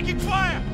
taking fire!